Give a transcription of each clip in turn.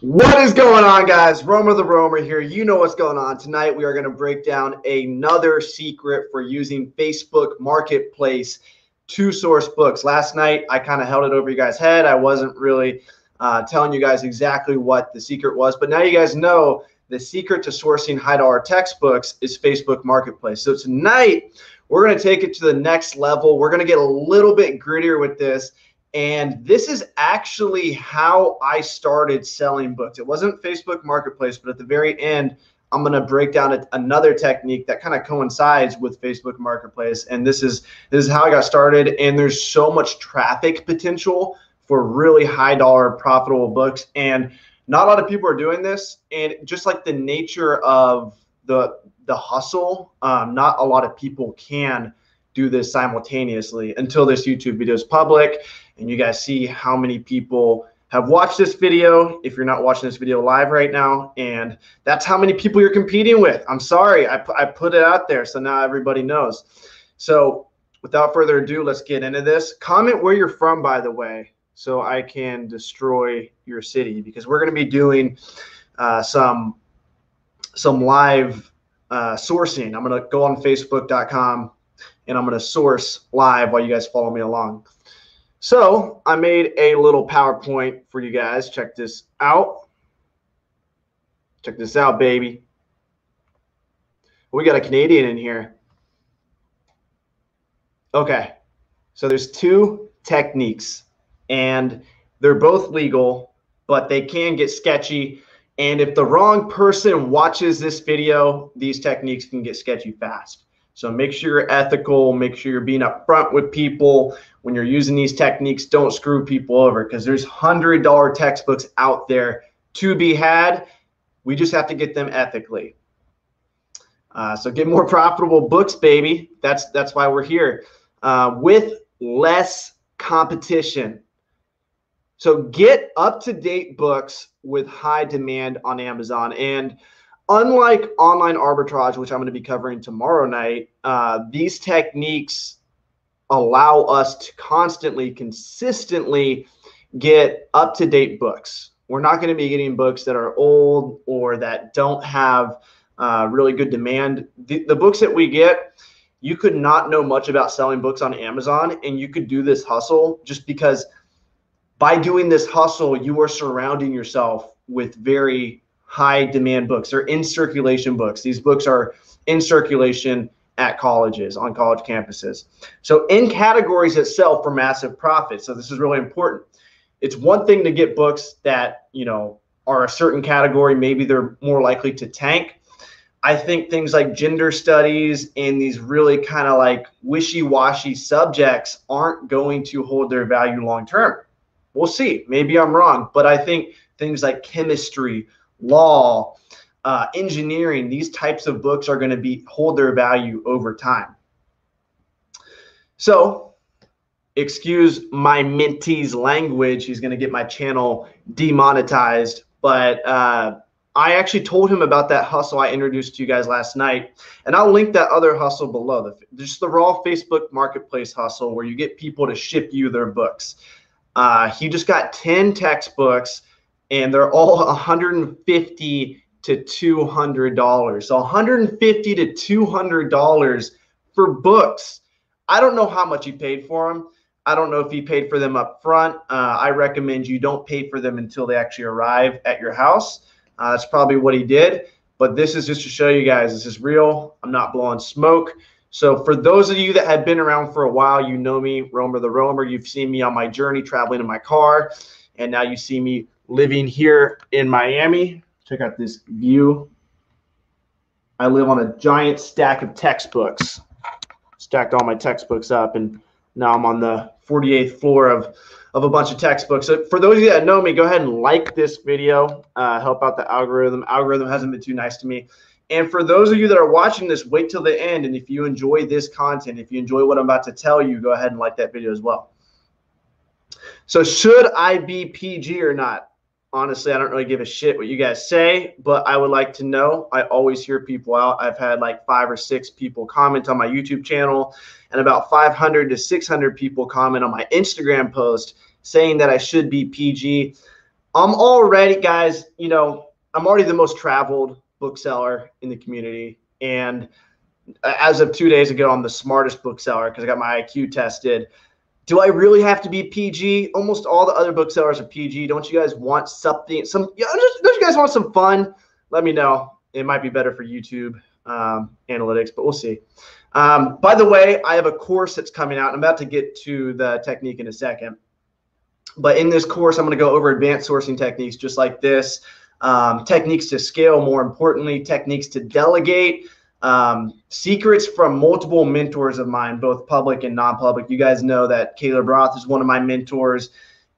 What is going on, guys? Romer the Roamer here. You know what's going on. Tonight, we are going to break down another secret for using Facebook Marketplace to source books. Last night, I kind of held it over you guys' head. I wasn't really uh, telling you guys exactly what the secret was, but now you guys know the secret to sourcing high dollar textbooks is Facebook Marketplace. So tonight, we're going to take it to the next level. We're going to get a little bit grittier with this and this is actually how I started selling books. It wasn't Facebook Marketplace, but at the very end, I'm going to break down a, another technique that kind of coincides with Facebook Marketplace. And this is this is how I got started. And there's so much traffic potential for really high dollar profitable books. And not a lot of people are doing this. And just like the nature of the the hustle, um, not a lot of people can do this simultaneously until this YouTube video is public and you guys see how many people have watched this video if you're not watching this video live right now and that's how many people you're competing with. I'm sorry I, I put it out there so now everybody knows. So without further ado let's get into this. Comment where you're from by the way so i can destroy your city because we're going to be doing uh, some some live uh, sourcing. I'm going to go on facebook.com and i'm going to source live while you guys follow me along so I made a little PowerPoint for you guys. Check this out. Check this out, baby. We got a Canadian in here. Okay. So there's two techniques and they're both legal, but they can get sketchy. And if the wrong person watches this video, these techniques can get sketchy fast. So make sure you're ethical, make sure you're being upfront with people. When you're using these techniques, don't screw people over because there's $100 textbooks out there to be had. We just have to get them ethically. Uh, so get more profitable books, baby. That's that's why we're here. Uh, with less competition. So get up to date books with high demand on Amazon. And unlike online arbitrage, which I'm going to be covering tomorrow night, uh, these techniques allow us to constantly, consistently get up to date books. We're not going to be getting books that are old or that don't have uh, really good demand. The, the books that we get, you could not know much about selling books on Amazon and you could do this hustle just because by doing this hustle, you are surrounding yourself with very high demand books. They're in circulation books. These books are in circulation at colleges, on college campuses. So in categories that sell for massive profits. So this is really important. It's one thing to get books that, you know, are a certain category, maybe they're more likely to tank. I think things like gender studies and these really kind of like wishy-washy subjects aren't going to hold their value long term. We'll see. Maybe I'm wrong, but I think things like chemistry, law, uh, engineering, these types of books are going to be hold their value over time. So, excuse my mentee's language. He's going to get my channel demonetized, but uh, I actually told him about that hustle I introduced to you guys last night, and I'll link that other hustle below. The, just the raw Facebook Marketplace hustle where you get people to ship you their books. Uh, he just got 10 textbooks and they're all 150 to 200 dollars. So 150 to 200 dollars for books. I don't know how much he paid for them i don't know if he paid for them up front. Uh, i recommend you don't pay for them until they actually arrive at your house. Uh, that's probably what he did. But this is just to show you guys this is real. I'm not blowing smoke. So for those of you that have been around for a while you know me romer the roamer you've seen me on my journey traveling in my car and now you see me living here in Miami. Check out this view. I live on a giant stack of textbooks. Stacked all my textbooks up, and now I'm on the 48th floor of, of a bunch of textbooks. So for those of you that know me, go ahead and like this video. Uh, help out the algorithm. Algorithm hasn't been too nice to me. And for those of you that are watching this, wait till the end. And if you enjoy this content, if you enjoy what I'm about to tell you, go ahead and like that video as well. So should I be PG or not? Honestly, I don't really give a shit what you guys say, but I would like to know. I always hear people out. I've had like five or six people comment on my YouTube channel, and about 500 to 600 people comment on my Instagram post saying that I should be PG. I'm already, guys, you know, I'm already the most traveled bookseller in the community. And uh, as of two days ago, I'm the smartest bookseller because I got my IQ tested. Do I really have to be PG? Almost all the other booksellers are PG. Don't you guys want something? Some don't you guys want some fun? Let me know. It might be better for YouTube um, analytics, but we'll see. Um, by the way, I have a course that's coming out. I'm about to get to the technique in a second. But in this course, I'm going to go over advanced sourcing techniques just like this, um, techniques to scale, more importantly, techniques to delegate, um, secrets from multiple mentors of mine, both public and non-public. You guys know that Caleb Roth is one of my mentors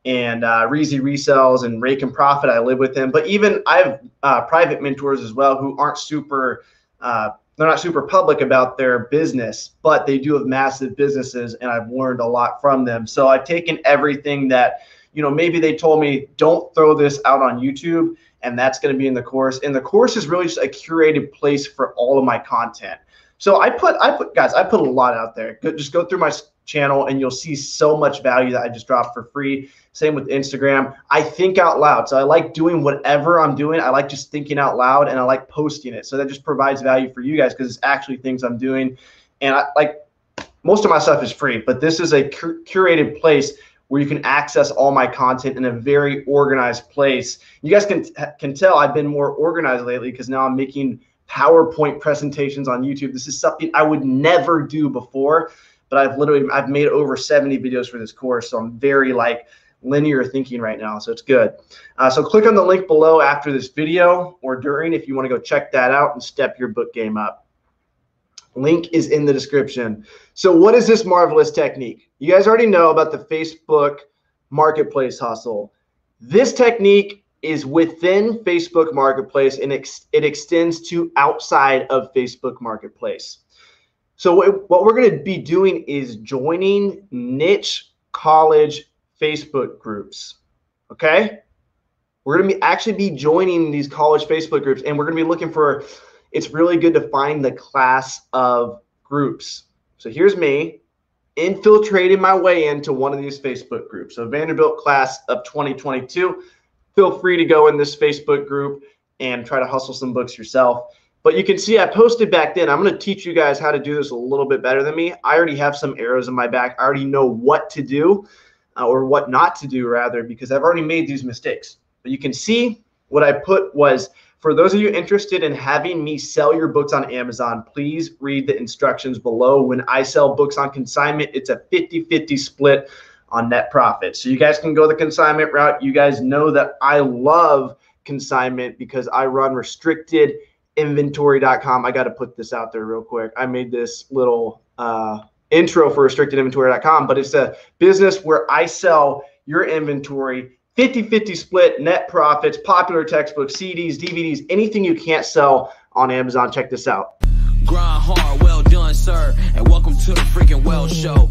and uh, Reezy Resells and Rake and Profit. I live with him, but even I have uh, private mentors as well who aren't super uh, they're not super public about their business, but they do have massive businesses, and I've learned a lot from them. So I've taken everything that, you know, maybe they told me, don't throw this out on YouTube, and that's going to be in the course. And the course is really just a curated place for all of my content. So I put, I put, guys, I put a lot out there. Just go through my channel and you'll see so much value that I just dropped for free. Same with Instagram. I think out loud. So I like doing whatever I'm doing. I like just thinking out loud and I like posting it. So that just provides value for you guys because it's actually things I'm doing. And I like most of my stuff is free, but this is a cur- curated place where you can access all my content in a very organized place. You guys can can tell I've been more organized lately because now I'm making PowerPoint presentations on YouTube. This is something I would never do before but I've literally I've made over 70 videos for this course, so I'm very like linear thinking right now, so it's good. Uh, so click on the link below after this video or during if you want to go check that out and step your book game up. Link is in the description. So what is this marvelous technique? You guys already know about the Facebook Marketplace hustle. This technique is within Facebook Marketplace and ex it extends to outside of Facebook Marketplace. So what we're going to be doing is joining niche college Facebook groups. Okay? We're going to be actually be joining these college Facebook groups and we're going to be looking for it's really good to find the class of groups. So here's me infiltrating my way into one of these Facebook groups. So Vanderbilt class of 2022. Feel free to go in this Facebook group and try to hustle some books yourself. But you can see I posted back then. I'm going to teach you guys how to do this a little bit better than me. I already have some arrows in my back. I already know what to do uh, or what not to do, rather, because I've already made these mistakes. But you can see what I put was for those of you interested in having me sell your books on Amazon, please read the instructions below. When I sell books on consignment, it's a 50 50 split on net profit. So you guys can go the consignment route. You guys know that I love consignment because I run restricted inventory.com. I got to put this out there real quick. I made this little uh, intro for restrictedinventory.com, but it's a business where I sell your inventory 50 50 split net profits, popular textbooks, CDs, DVDs, anything you can't sell on Amazon. Check this out. Grind hard, well done, sir, and welcome to the freaking well show.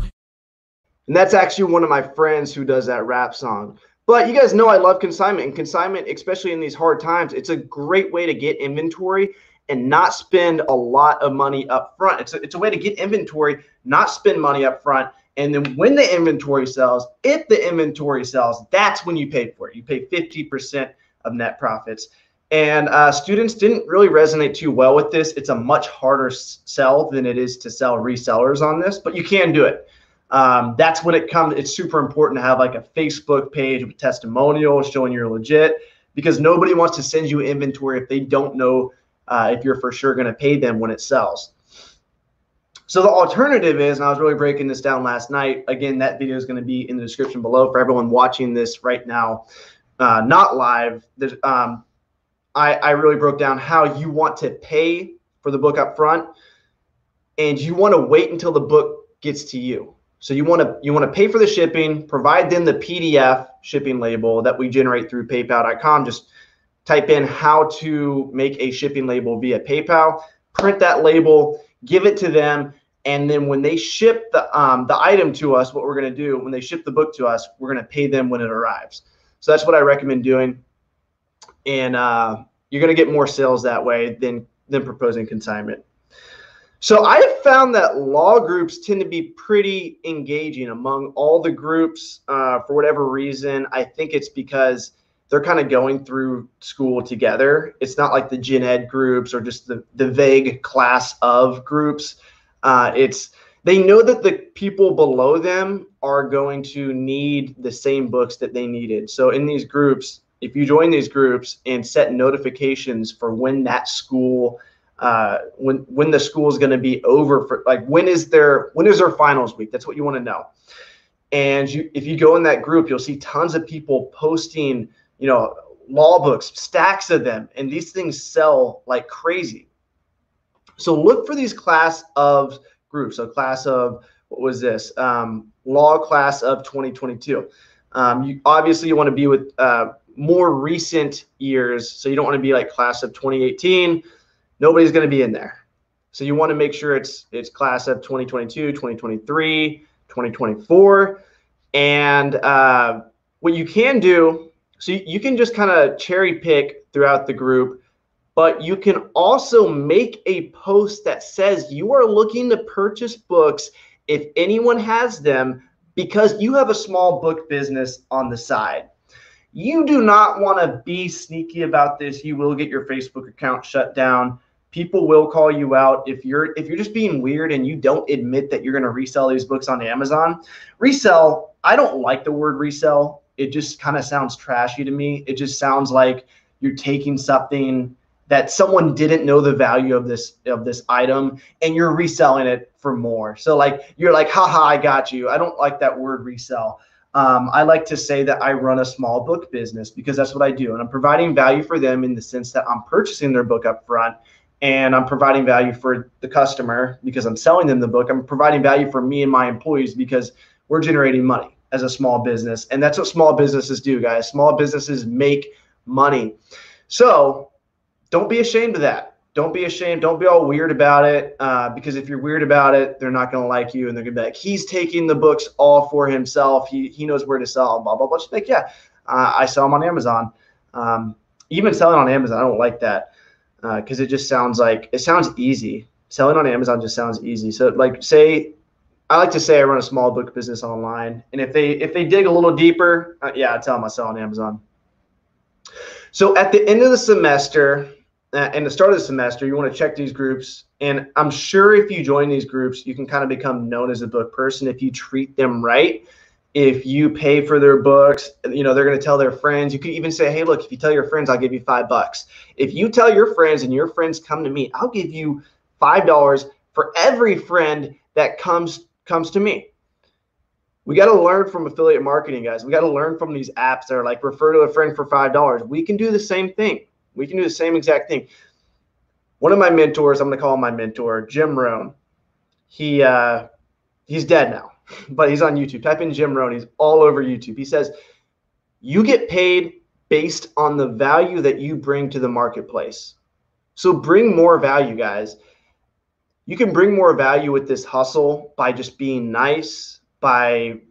And that's actually one of my friends who does that rap song. But you guys know I love consignment, and consignment, especially in these hard times, it's a great way to get inventory and not spend a lot of money up front. It's a, it's a way to get inventory, not spend money up front. And then when the inventory sells, if the inventory sells, that's when you pay for it. You pay 50% of net profits. And uh, students didn't really resonate too well with this. It's a much harder sell than it is to sell resellers on this, but you can do it. Um, that's when it comes. It's super important to have like a Facebook page with testimonials showing you're legit because nobody wants to send you inventory if they don't know uh, if you're for sure going to pay them when it sells. So the alternative is, and I was really breaking this down last night. Again, that video is going to be in the description below for everyone watching this right now, uh, not live. Um, I, I really broke down how you want to pay for the book up front, and you want to wait until the book gets to you. So you want to you want to pay for the shipping, provide them the PDF shipping label that we generate through PayPal.com. Just type in how to make a shipping label via PayPal, print that label, give it to them, and then when they ship the um, the item to us, what we're going to do when they ship the book to us, we're going to pay them when it arrives. So that's what I recommend doing, and uh, you're going to get more sales that way than than proposing consignment. So I have found that law groups tend to be pretty engaging among all the groups uh, for whatever reason. I think it's because they're kind of going through school together. It's not like the gen ed groups or just the, the vague class of groups. Uh, it's they know that the people below them are going to need the same books that they needed. So in these groups, if you join these groups and set notifications for when that school uh, when when the school is going to be over for like when is their when is their finals week? That's what you want to know. And you if you go in that group you'll see tons of people posting you know law books stacks of them and these things sell like crazy so look for these class of groups so class of what was this? Um, law class of 2022 um, you obviously you want to be with uh, more recent years so you don't want to be like class of 2018 nobody's going to be in there. So you want to make sure it's it's class of 2022, 2023, 2024, and uh, what you can do, so you, you can just kind of cherry pick throughout the group, but you can also make a post that says you are looking to purchase books if anyone has them because you have a small book business on the side. You do not want to be sneaky about this. You will get your Facebook account shut down people will call you out if you're if you're just being weird and you don't admit that you're going to resell these books on Amazon. Resell, I don't like the word resell. It just kind of sounds trashy to me. It just sounds like you're taking something that someone didn't know the value of this of this item and you're reselling it for more. So like you're like, haha, I got you. I don't like that word resell. Um, I like to say that I run a small book business because that's what I do. And I'm providing value for them in the sense that I'm purchasing their book up front and I'm providing value for the customer because I'm selling them the book. I'm providing value for me and my employees because we're generating money as a small business. And that's what small businesses do, guys. Small businesses make money. So don't be ashamed of that. Don't be ashamed. Don't be all weird about it uh, because if you're weird about it, they're not going to like you and they're going to be like, he's taking the books all for himself. He, he knows where to sell blah, blah, blah. Just like, yeah, uh, I sell them on Amazon. Um, even selling on Amazon, I don't like that because uh, it just sounds like it sounds easy. Selling on Amazon just sounds easy. So like say I like to say I run a small book business online, and if they if they dig a little deeper, uh, yeah, I tell them I sell on Amazon. So at the end of the semester Uh, and the start of the semester, you want to check these groups, and I'm sure if you join these groups, you can kind of become known as a book person if you treat them right if you pay for their books, you know, they're going to tell their friends. You could even say, hey, look, if you tell your friends, I'll give you five bucks. If you tell your friends and your friends come to me, I'll give you five dollars for every friend that comes comes to me. We got to learn from affiliate marketing, guys. We got to learn from these apps that are like refer to a friend for five dollars. We can do the same thing. We can do the same exact thing. One of my mentors, I'm going to call him my mentor, Jim Rohn. He uh, he's dead now but he's on YouTube. Type in Jim Rohn. He's all over YouTube. He says, You get paid based on the value that you bring to the marketplace. So bring more value, guys. You can bring more value with this hustle by just being nice, by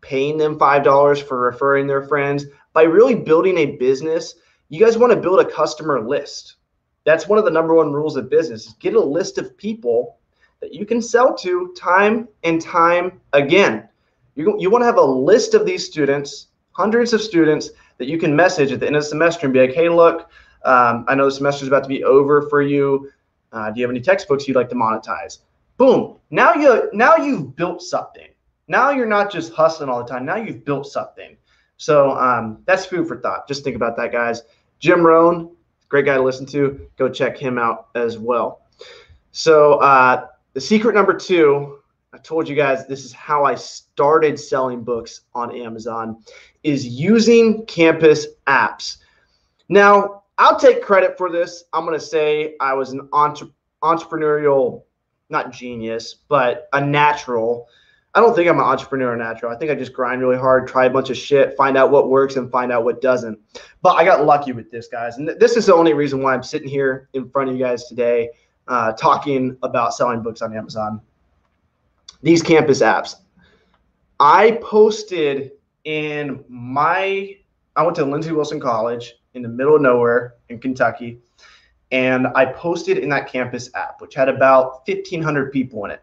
paying them $5 for referring their friends, by really building a business. You guys want to build a customer list. That's one of the number one rules of business. Get a list of people that you can sell to time and time again. You, you want to have a list of these students, hundreds of students that you can message at the end of the semester and be like, hey, look, um, I know the semester is about to be over for you. Uh, do you have any textbooks you'd like to monetize? Boom. Now you now you've built something. Now you're not just hustling all the time. Now you've built something. So um, that's food for thought. Just think about that, guys. Jim Rohn, great guy to listen to. Go check him out as well. So uh, the secret number two, I told you guys this is how I started selling books on Amazon, is using campus apps. Now, I'll take credit for this. I'm going to say I was an entre- entrepreneurial, not genius, but a natural. I don't think I'm an entrepreneur natural. I think I just grind really hard, try a bunch of shit, find out what works and find out what doesn't. But I got lucky with this, guys. And th- this is the only reason why I'm sitting here in front of you guys today uh, talking about selling books on Amazon. These campus apps. I posted in my, I went to Lindsey Wilson College in the middle of nowhere in Kentucky, and I posted in that campus app, which had about 1,500 people in it.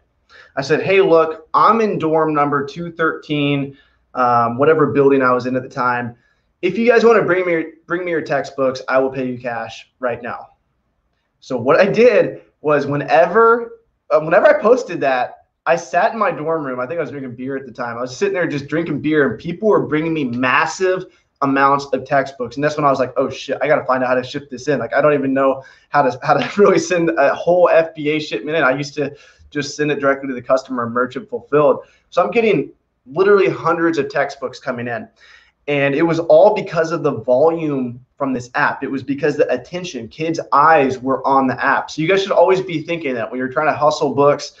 I said, hey, look, I'm in dorm number 213, um, whatever building I was in at the time. if you guys want to bring me bring me your textbooks, I will pay you cash right now. So what I did was whenever uh, whenever I posted that, I sat in my dorm room. I think I was drinking beer at the time. I was sitting there just drinking beer, and people were bringing me massive amounts of textbooks. And that's when I was like, oh shit, I got to find out how to ship this in. Like I don't even know how to how to really send a whole FBA shipment in. I used to just send it directly to the customer, merchant fulfilled. So I'm getting literally hundreds of textbooks coming in. And it was all because of the volume from this app. It was because the attention, kids' eyes were on the app. So you guys should always be thinking that when you're trying to hustle books,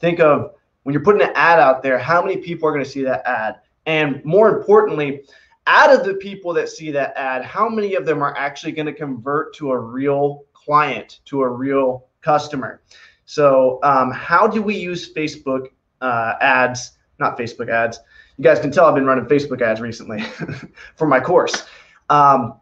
think of when you're putting an ad out there, how many people are going to see that ad? And more importantly, out of the people that see that ad, how many of them are actually going to convert to a real client, to a real customer? So, um, how do we use Facebook uh, ads? Not Facebook ads. You guys can tell I've been running Facebook ads recently for my course. Um,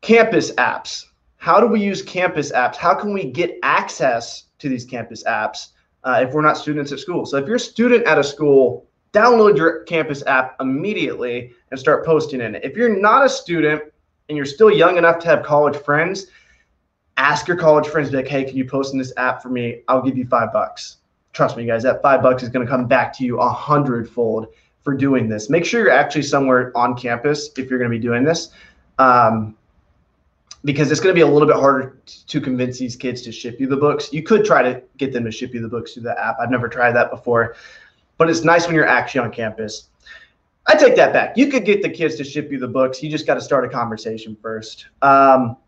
campus apps. How do we use campus apps? How can we get access to these campus apps uh, if we're not students at school? So, if you're a student at a school, download your campus app immediately and start posting in it. If you're not a student and you're still young enough to have college friends, ask your college friends, be like, hey, can you post in this app for me? I'll give you five bucks. Trust me, guys, that five bucks is going to come back to you a hundredfold for doing this. Make sure you're actually somewhere on campus if you're going to be doing this. Um, because it's going to be a little bit harder to convince these kids to ship you the books. You could try to get them to ship you the books through the app. I've never tried that before, but it's nice when you're actually on campus. I take that back. You could get the kids to ship you the books. You just got to start a conversation first. Um,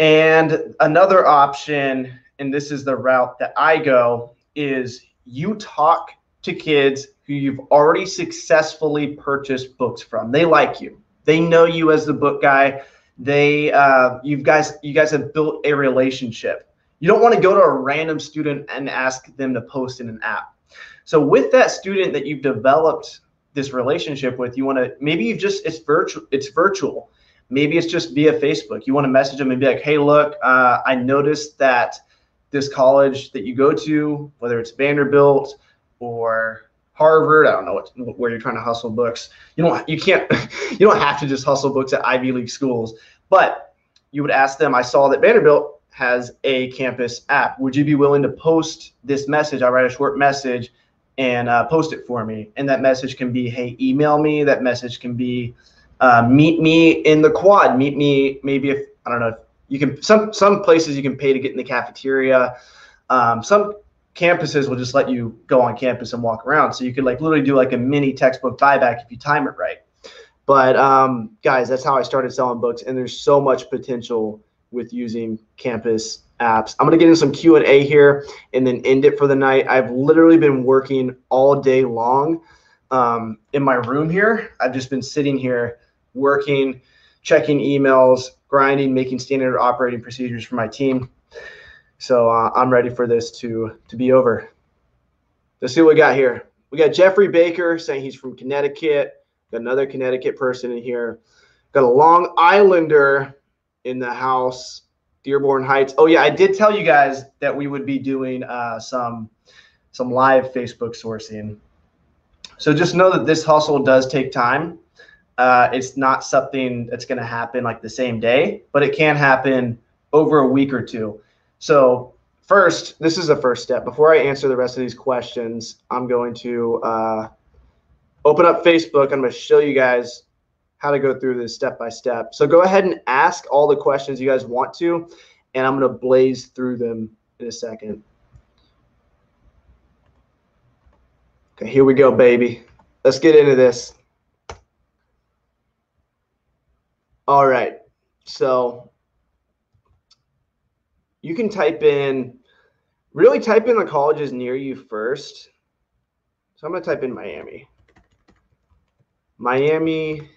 and another option, and this is the route that I go, is you talk to kids who you've already successfully purchased books from. They like you. They know you as the book guy. They, uh, you guys, you guys have built a relationship. You don't want to go to a random student and ask them to post in an app. So with that student that you've developed this relationship with, you want to maybe you've just it's virtual. It's virtual Maybe it's just via Facebook. You want to message them and be like, hey, look, uh, I noticed that this college that you go to, whether it's Vanderbilt or Harvard, I don't know what, where you're trying to hustle books. You don't, you can't, you don't have to just hustle books at Ivy League schools, but you would ask them, I saw that Vanderbilt has a campus app. Would you be willing to post this message? I write a short message and uh, post it for me. And that message can be, hey, email me. That message can be, uh, meet me in the quad. Meet me maybe if I don't know. You can some some places you can pay to get in the cafeteria. Um, some campuses will just let you go on campus and walk around. So you could like literally do like a mini textbook buyback if you time it right. But um, guys, that's how I started selling books, and there's so much potential with using campus apps. I'm gonna get in some Q and A here, and then end it for the night. I've literally been working all day long um, in my room here. I've just been sitting here working, checking emails, grinding, making standard operating procedures for my team. So uh, I'm ready for this to to be over. Let's see what we got here. We got Jeffrey Baker saying he's from Connecticut. Got another Connecticut person in here. Got a Long Islander in the house. Dearborn Heights. Oh yeah, I did tell you guys that we would be doing uh, some some live Facebook sourcing. So just know that this hustle does take time. Uh, it's not something that's going to happen like the same day, but it can happen over a week or two. So first, this is the first step. Before I answer the rest of these questions, I'm going to uh, open up Facebook. I'm going to show you guys how to go through this step by step. So go ahead and ask all the questions you guys want to, and I'm going to blaze through them in a second. Okay, here we go, baby. Let's get into this. All right. So you can type in, really type in the colleges near you first. So I'm going to type in Miami. Miami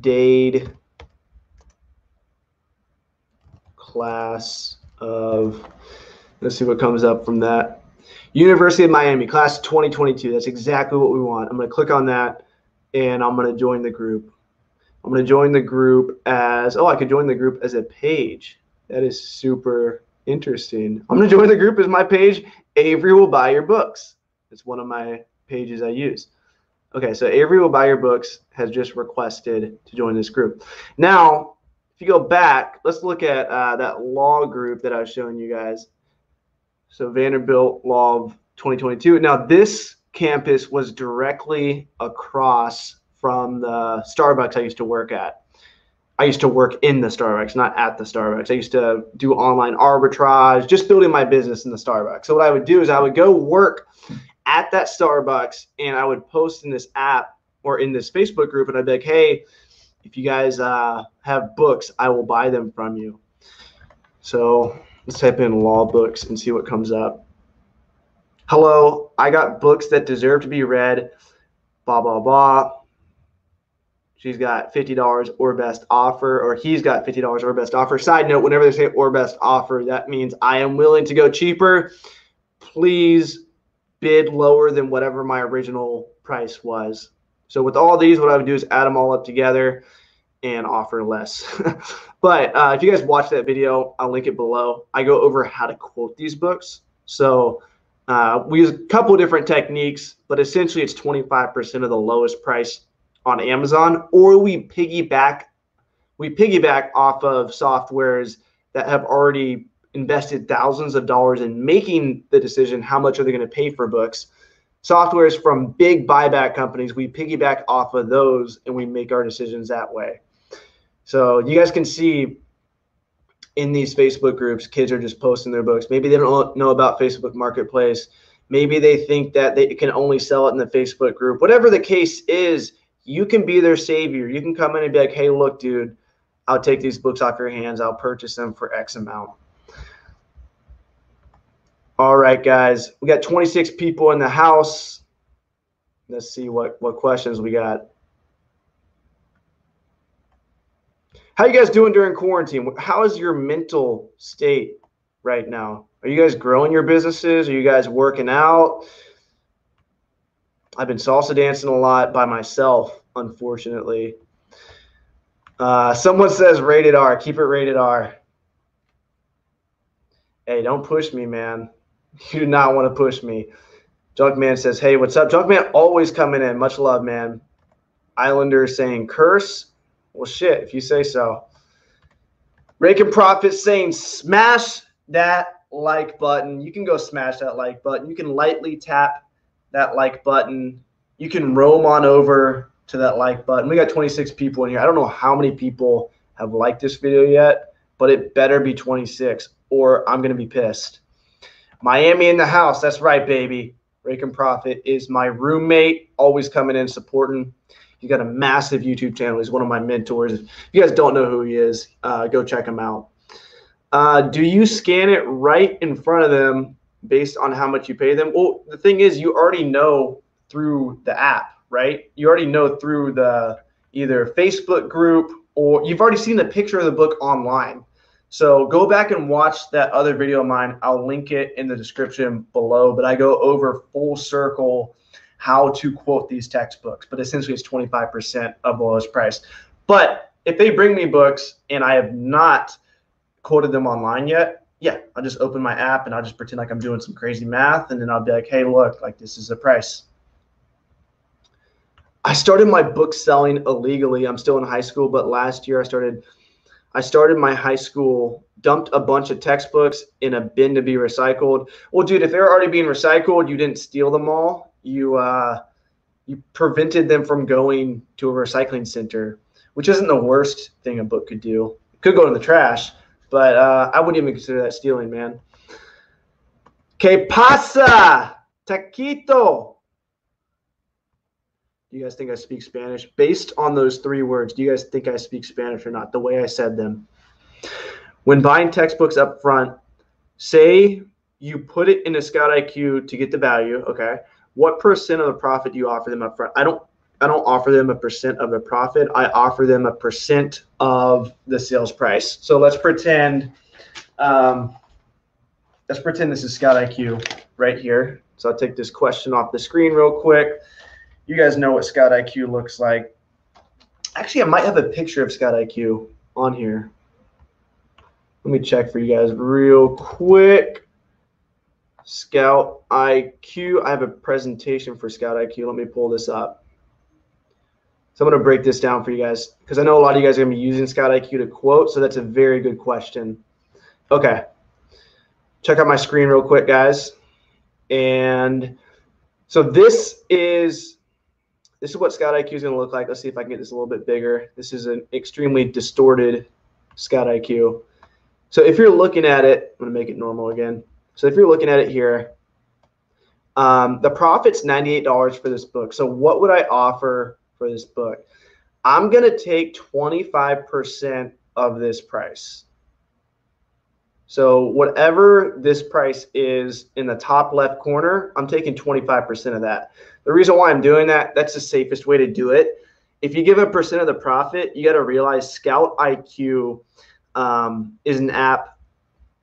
Dade class of, let's see what comes up from that. University of Miami, class 2022. That's exactly what we want. I'm going to click on that and I'm going to join the group. I'm going to join the group as, oh, I could join the group as a page. That is super interesting. I'm going to join the group as my page. Avery will buy your books. It's one of my pages I use. Okay, so Avery will buy your books has just requested to join this group. Now, if you go back, let's look at uh, that law group that I was showing you guys. So Vanderbilt Law of 2022. Now, this campus was directly across from the Starbucks I used to work at. I used to work in the Starbucks, not at the Starbucks. I used to do online arbitrage, just building my business in the Starbucks. So what I would do is I would go work at that Starbucks and I would post in this app or in this Facebook group and I'd be like, hey, if you guys uh, have books, I will buy them from you. So let's type in law books and see what comes up. Hello, I got books that deserve to be read. Blah, blah, blah. She's got $50 or best offer, or he's got $50 or best offer. Side note, whenever they say or best offer, that means I am willing to go cheaper. Please bid lower than whatever my original price was. So with all these, what I would do is add them all up together and offer less. but uh, if you guys watch that video, I'll link it below. I go over how to quote these books. So uh, we use a couple different techniques, but essentially it's 25% of the lowest price on Amazon, or we piggyback we piggyback off of softwares that have already invested thousands of dollars in making the decision how much are they going to pay for books. Softwares from big buyback companies we piggyback off of those and we make our decisions that way. So you guys can see in these facebook groups kids are just posting their books. Maybe they don't know about facebook marketplace. Maybe they think that they can only sell it in the facebook group. Whatever the case is you can be their savior you can come in and be like hey look dude i'll take these books off your hands i'll purchase them for x amount all right, guys, we got 26 people in the house. Let's see what, what questions we got. How you guys doing during quarantine? How is your mental state right now? Are you guys growing your businesses? Are you guys working out? I've been salsa dancing a lot by myself, unfortunately. Uh, someone says rated R. Keep it rated R. Hey, don't push me, man. You do not want to push me. Junkman says, Hey, what's up? Junkman always coming in. Much love, man. Islander saying curse. Well, shit, if you say so. Raking Profit saying smash that like button. You can go smash that like button. You can lightly tap that like button. You can roam on over to that like button. We got 26 people in here. I don't know how many people have liked this video yet, but it better be 26 or I'm going to be pissed. Miami in the house. That's right, baby. Rake and Profit is my roommate, always coming in supporting. He got a massive YouTube channel. He's one of my mentors. If you guys don't know who he is, uh, go check him out. Uh, do you scan it right in front of them based on how much you pay them? Well, the thing is, you already know through the app, right? You already know through the either Facebook group or you've already seen the picture of the book online. So go back and watch that other video of mine. I'll link it in the description below, but I go over full circle how to quote these textbooks, but essentially it's 25% of the lowest price. But if they bring me books and I have not quoted them online yet, yeah, I'll just open my app and I'll just pretend like I'm doing some crazy math and then I'll be like, hey, look, like this is the price. I started my book selling illegally. I'm still in high school, but last year I started – I started my high school, dumped a bunch of textbooks in a bin to be recycled. Well, dude, if they're already being recycled, you didn't steal them all. You uh, you prevented them from going to a recycling center, which isn't the worst thing a book could do. It could go in the trash, but uh, I wouldn't even consider that stealing, man. Que pasa, taquito? Do you guys think I speak Spanish? Based on those three words, do you guys think I speak Spanish or not? The way I said them. When buying textbooks up front, say you put it in a Scout IQ to get the value, okay? What percent of the profit do you offer them up front? I don't I don't offer them a percent of the profit. I offer them a percent of the sales price. So let's pretend um, let's pretend this is Scout IQ right here. So I'll take this question off the screen real quick you guys know what Scout IQ looks like. Actually, I might have a picture of Scout IQ on here. Let me check for you guys real quick. Scout IQ. I have a presentation for Scout IQ. Let me pull this up. So I'm going to break this down for you guys because I know a lot of you guys are going to be using Scout IQ to quote. So that's a very good question. Okay. Check out my screen real quick, guys. And so this is this is what Scout IQ is going to look like. Let's see if I can get this a little bit bigger. This is an extremely distorted Scout IQ. So if you're looking at it, I'm going to make it normal again. So if you're looking at it here, um, the profit's $98 for this book. So what would I offer for this book? I'm going to take 25% of this price. So whatever this price is in the top left corner, I'm taking 25% of that. The reason why I'm doing that, that's the safest way to do it. If you give a percent of the profit, you got to realize Scout IQ um, is an app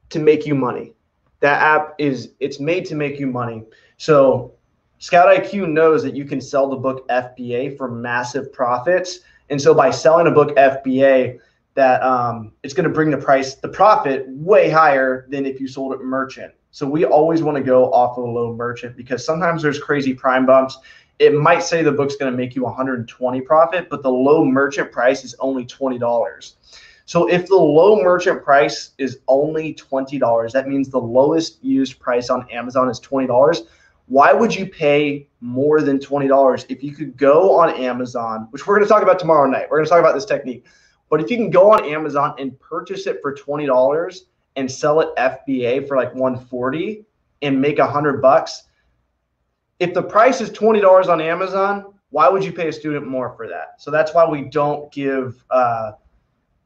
to make you money. That app is it's made to make you money. So Scout IQ knows that you can sell the book FBA for massive profits. And so by selling a book FBA, that um, it's going to bring the price, the profit way higher than if you sold it merchant. So we always want to go off of a low merchant because sometimes there's crazy prime bumps. It might say the book's going to make you 120 profit, but the low merchant price is only $20. So if the low merchant price is only $20, that means the lowest used price on Amazon is $20. Why would you pay more than $20 if you could go on Amazon, which we're going to talk about tomorrow night? We're going to talk about this technique. But if you can go on Amazon and purchase it for $20 and sell it FBA for like 140 and make a hundred bucks, if the price is $20 on Amazon, why would you pay a student more for that? So that's why we don't give uh,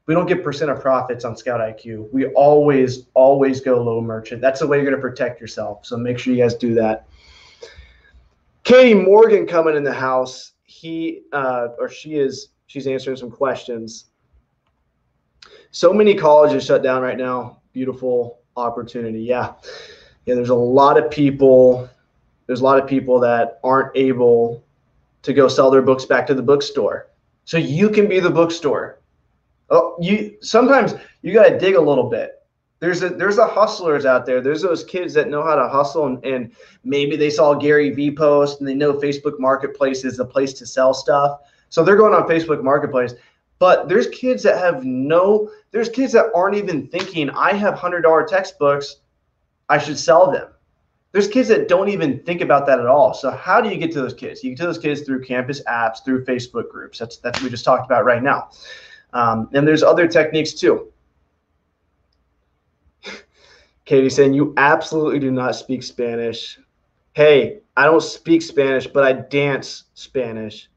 we don't get percent of profits on Scout IQ. We always always go low merchant. That's the way you're going to protect yourself. So make sure you guys do that. Katie Morgan coming in the house. He uh, or she is she's answering some questions so many colleges shut down right now. Beautiful opportunity. Yeah. Yeah, there's a lot of people there's a lot of people that aren't able to go sell their books back to the bookstore. So you can be the bookstore. Oh, you sometimes you got to dig a little bit. There's a there's a hustlers out there. There's those kids that know how to hustle and, and maybe they saw Gary Vee post and they know Facebook Marketplace is the place to sell stuff. So they're going on Facebook Marketplace but there's kids that have no, there's kids that aren't even thinking, I have $100 textbooks, I should sell them. There's kids that don't even think about that at all. So how do you get to those kids? You get to those kids through campus apps, through Facebook groups. That's that's what we just talked about right now. Um, and there's other techniques too. Katie saying you absolutely do not speak Spanish. Hey, I don't speak Spanish, but I dance Spanish.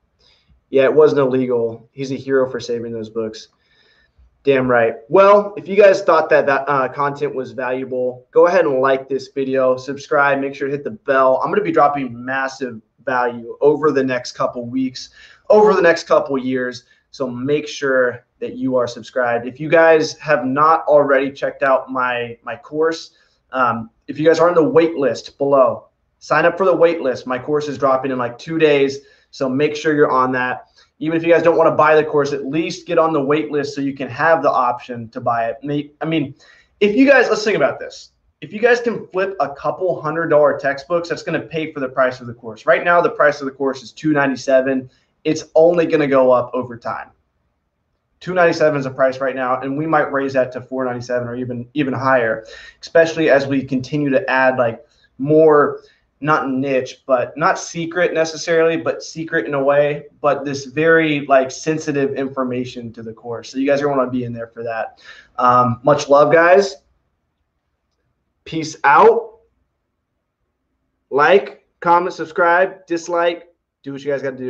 Yeah, it wasn't illegal. He's a hero for saving those books. Damn right. Well, if you guys thought that that uh, content was valuable, go ahead and like this video, subscribe, make sure to hit the bell. I'm going to be dropping massive value over the next couple weeks, over the next couple years. So make sure that you are subscribed. If you guys have not already checked out my my course, um, if you guys are on the wait list below, sign up for the wait list. My course is dropping in like two days. So make sure you're on that. Even if you guys don't want to buy the course, at least get on the wait list so you can have the option to buy it. I mean, if you guys, let's think about this. If you guys can flip a couple hundred dollar textbooks, that's going to pay for the price of the course. Right now, the price of the course is 297. It's only going to go up over time. 297 is a price right now, and we might raise that to 497 or even even higher, especially as we continue to add like more not niche, but not secret necessarily, but secret in a way, but this very like sensitive information to the course. So you guys are going to be in there for that. Um, much love, guys. Peace out. Like, comment, subscribe, dislike. Do what you guys got to do.